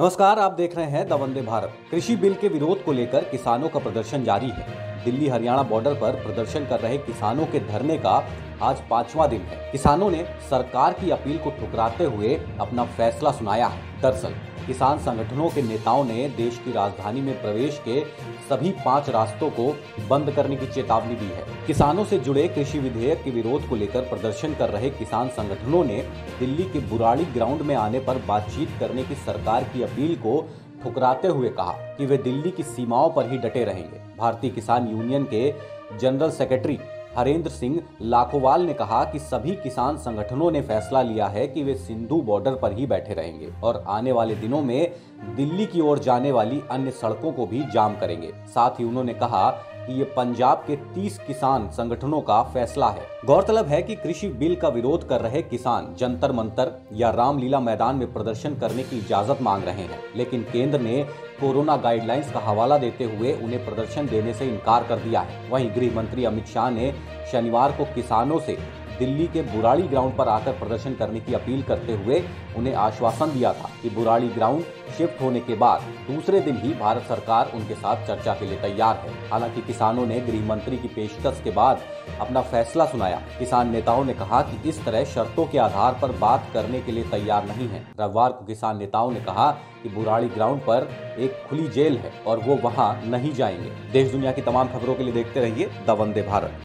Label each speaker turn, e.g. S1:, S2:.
S1: नमस्कार, आप देख रहे हैं द वंदे भारत। कृषि बिल के विरोध को लेकर किसानों का प्रदर्शन जारी है। दिल्ली हरियाणा बॉर्डर पर प्रदर्शन कर रहे किसानों के धरने का आज पांचवा दिन है। किसानों ने सरकार की अपील को ठुकराते हुए अपना फैसला सुनाया है। दरअसल किसान संगठनों के नेताओं ने देश की राजधानी में प्रवेश के सभी पाँच रास्तों को बंद करने की चेतावनी दी है। किसानों से जुड़े कृषि विधेयक के विरोध को लेकर प्रदर्शन कर रहे किसान संगठनों ने दिल्ली के बुराड़ी ग्राउंड में आने पर बातचीत करने की सरकार की अपील को ठुकराते हुए कहा कि वे दिल्ली की सीमाओं पर ही डटे रहेंगे। भारतीय किसान यूनियन के जनरल सेक्रेटरी हरेंद्र सिंह लाखोवाल ने कहा कि सभी किसान संगठनों ने फैसला लिया है कि वे सिंधु बॉर्डर पर ही बैठे रहेंगे और आने वाले दिनों में दिल्ली की ओर जाने वाली अन्य सड़कों को भी जाम करेंगे। साथ ही उन्होंने कहा कि ये पंजाब के 30 किसान संगठनों का फैसला है। गौरतलब है कि कृषि बिल का विरोध कर रहे किसान जंतर मंतर या रामलीला मैदान में प्रदर्शन करने की इजाज़त मांग रहे हैं, लेकिन केंद्र ने कोरोना गाइडलाइंस का हवाला देते हुए उन्हें प्रदर्शन देने से इनकार कर दिया है। वहीं गृह मंत्री अमित शाह ने शनिवार को किसानों से दिल्ली के बुराड़ी ग्राउंड पर आकर प्रदर्शन करने की अपील करते हुए उन्हें आश्वासन दिया था कि बुराड़ी ग्राउंड शिफ्ट होने के बाद दूसरे दिन ही भारत सरकार उनके साथ चर्चा के लिए तैयार है। हालाँकि किसानों ने गृह मंत्री की पेशकश के बाद अपना फैसला सुनाया। किसान नेताओं ने कहा कि इस तरह शर्तों के आधार पर बात करने के लिए तैयार नहीं है। रविवार को किसान नेताओं ने कहा कि बुराड़ी ग्राउंड पर एक खुली जेल है और वो वहाँ नहीं जाएँगे। देश दुनिया की तमाम खबरों के लिए देखते रहिए द वंदे भारत।